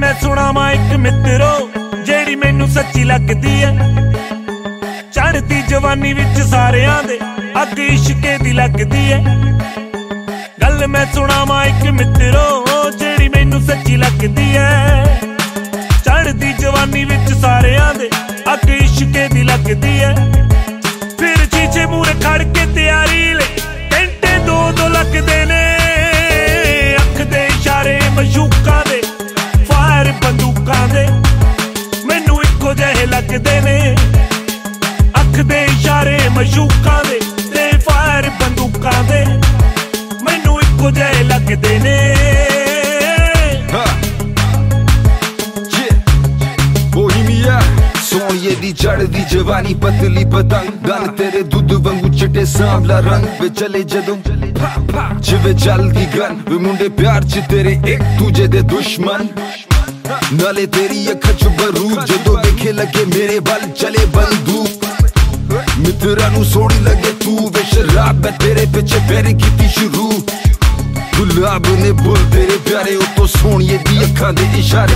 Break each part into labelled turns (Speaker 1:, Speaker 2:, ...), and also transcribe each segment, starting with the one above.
Speaker 1: ਮੈਂ ਸੁਣਾਵਾਂ ਇੱਕ ਮਿੱਤਰੋ, ਜਿਹੜੀ ਮੈਨੂੰ ਸੱਚੀ ਲੱਗਦੀ ਐ। ਚੜ੍ਹਦੀ ਜਵਾਨੀ ਵਿੱਚ ਸਾਰਿਆਂ ਦੇ ਅੱਗ ਇਸ਼ਕੇ ਦੀ ਲੱਗਦੀ ਐ। ਗੱਲ ਮੈਂ ਸੁਣਾਵਾਂ ਇੱਕ ਮਿੱਤਰੋ, ਜਿਹੜੀ ਮੈਨੂੰ ਸੱਚੀ ਲੱਗਦੀ ਐ। ਚੜ੍ਹਦੀ ਜਵਾਨੀ ਵਿੱਚ ਸਾਰਿਆਂ ਦੇ ਅੱਗ ਇਸ਼ਕੇ ਦੀ ਲੱਗਦੀ ਐ। ਫਿਰ ਚੀਚੇ ਮੂਰੇ ਖੜ ਕੇ ਤਿਆਰੀ ਲੈ, ਘੰਟੇ ਦੋ ਦੋ ਲੱਗਦੇ ਨੇ। ਅੱਖ ਦੇ ਇਸ਼ਾਰੇ ਮਸ਼ੂਕਾਂ ਬੰਦੂਕਾਂ ਮੈਨੂੰ ਇੱਕੋ ਜਿਹੇ ਲੱਗਦੇ ਨੇ। ਅੱਖ ਦੇ ਇਸ਼ਾਰੇ ਮਸ਼ੂਕਾਂ ਦੇ ਤੇ ਫਾਇਰ ਬੰਦੂਕਾਂ ਦੇ। ਮੈਨੂੰ ਇੱਕੋ ਜਿਹੇ ਲੱਗਦੇ ਨੇ।
Speaker 2: ਸੋਹਣੀਏ ਦੀ ਚੜਦੀ ਜਵਾਨੀ ਪਤਲੀ ਪਤੰਗ। ਗੱਲ ਤੇਰੇ ਦੁੱਧ ਵਾਂਗੂ ਚਿੱਟੇ ਸਾਂਵਲਾ ਰੰਗ ਵੇ ਚਲੇ ਜਦੋਂ। ਜਿਵੇਂ ਚੱਲਦੀ ਗਨ ਵੇ ਮੁੰਡੇ ਪਿਆਰ ਚ ਤੇਰੇ ਇੱਕ ਦੂਜੇ ਦੇ ਦੁਸ਼ਮਣ। ਨਾਲੇ ਤੇਰੀ ਅੱਖ ਚ ਬਰੂਦ ਜਦੋਂ ਦੇਖੇ ਲੱਗੇ ਮੇਰੇ ਵੱਲ ਚਲੇ ਬੰਦੂਕ ਮਿੱਤਰਾਂ ਨੂੰ ਸੋਹਣੀ ਲੱਗੇ ਤੂੰ ਵੇ ਸ਼ਰਾਬ ਮੈਂ ਤੇਰੇ ਪਿੱਛੇ ਫੇਰ ਕੀਤੀ ਸ਼ੁਰੂ। ਗੁਲਾਬ ਨੇ ਬੁੱਲ ਤੇਰੇ ਪਿਆਰੇ ਉਤੋਂ ਸੋਹਣੀਏ ਦੀ ਅੱਖਾਂ ਦੇ ਇਸ਼ਾਰੇ।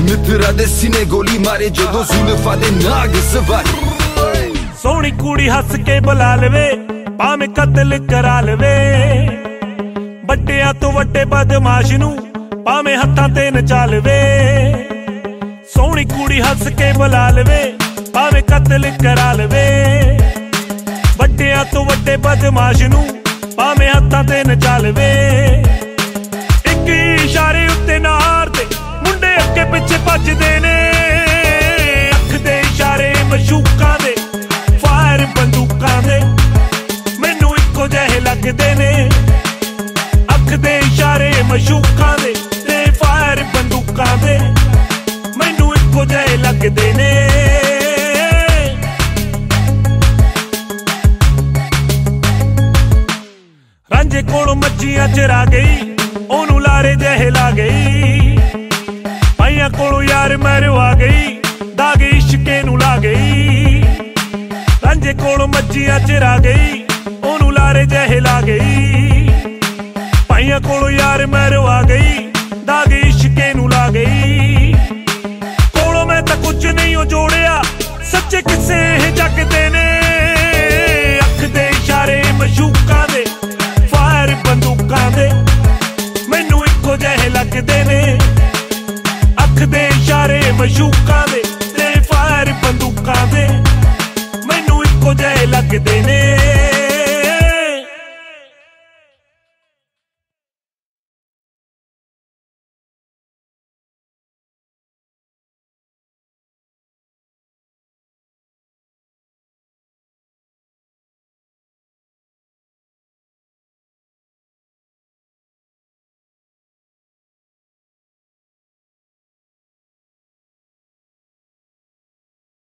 Speaker 2: ਮਿੱਤਰਾ ਦੇ ਸੀਨੇ ਗੋਲੀ ਮਾਰੇ, ਜਦੋਂ ਜ਼ੁਲਫਾਂ ਦੇ ਨਾਗ ਸਵਾਰੇ।
Speaker 1: ਸੋਹਣੀ ਕੁੜੀ ਹੱਸ ਕੇ ਬੁਲਾ ਲਵੇ, ਭਾਵੇਂ ਕਤਲ ਕਰਾ ਲਵੇ। ਵੱਡਿਆਂ ਤੋਂ ਵੱਡੇ ਬਦਮਾਸ਼ ਨੂੰ ਭਾਵੇਂ ਹੱਥਾਂ ਤੇ ਨਚਾ ਵੇ ਸੋਹਣੀ ਕੁੜੀ ਹੱਸ ਕੇ ਬੁਲਾ ਲਵੇ, ਭਾਵੇਂ ਕਤਲ ਕਰਾ ਲਵੇ। ਵੱਡਿਆਂ ਤੋਂ ਵੱਡੇ ਬਦਮਾਸ਼ ਨੂੰ ਭਾਵੇਂ ਹੱਥਾਂ ਤੇ ਨਚਾ ਲਵੇ ਇੱਕ ਇਸ਼ਾਰੇ ਉੱਤੇ ਨਾਰ ਦੇ ਮੁੰਡੇ ਅੱਗੇ ਪਿੱਛੇ ਭੱਜਦੇ ਨੇ। ਅੱਖ ਦੇ ਇਸ਼ਾਰੇ ਮਸ਼ੂਕਾਂ ਦੇ, ਫਾਇਰ ਬੰਦੂਕਾਂ ਦੇ, ਮੈਨੂੰ ਇੱਕੋ ਜਿਹੇ ਲੱਗਦੇ ਨੇ। ਅੱਖ ਦੇ ਇਸ਼ਾਰੇ ਮਸ਼ੂਕਾਂ ਲੱਗਦੇ ਨੇ। ਰਾਂਝੇ ਕੋਲੋਂ ਮੱਛੀਆਂ ਚਰਾ ਗਈ, ਉਹਨੂੰ ਲਾਰੇ ਜਿਹੇ ਲਾ ਗਈ। ਪਾਈਆਂ ਕੋਲੋਂ ਯਾਰ ਮਰਵਾ ਗਈ, ਦਾਗ ਇਸ਼ਕੇ ਨੂੰ ਲਾ ਗਈ। ਰਾਂਝੇ ਕੋਲੋਂ ਮੱਛੀਆਂ ਚਰਾ ਗਈ, ਉਹਨੂੰ ਲਾਰੇ ਜਿਹੇ ਮਸ਼ੂਕਾਂ ਦੇ ਤੇ ਫਾਇਰ ਬੰਦੂਕਾਂ ਦੇ। ਮੈਨੂੰ ਇੱਕੋ ਜਿਹੇ ਲੱਗਦੇ ਨੇ।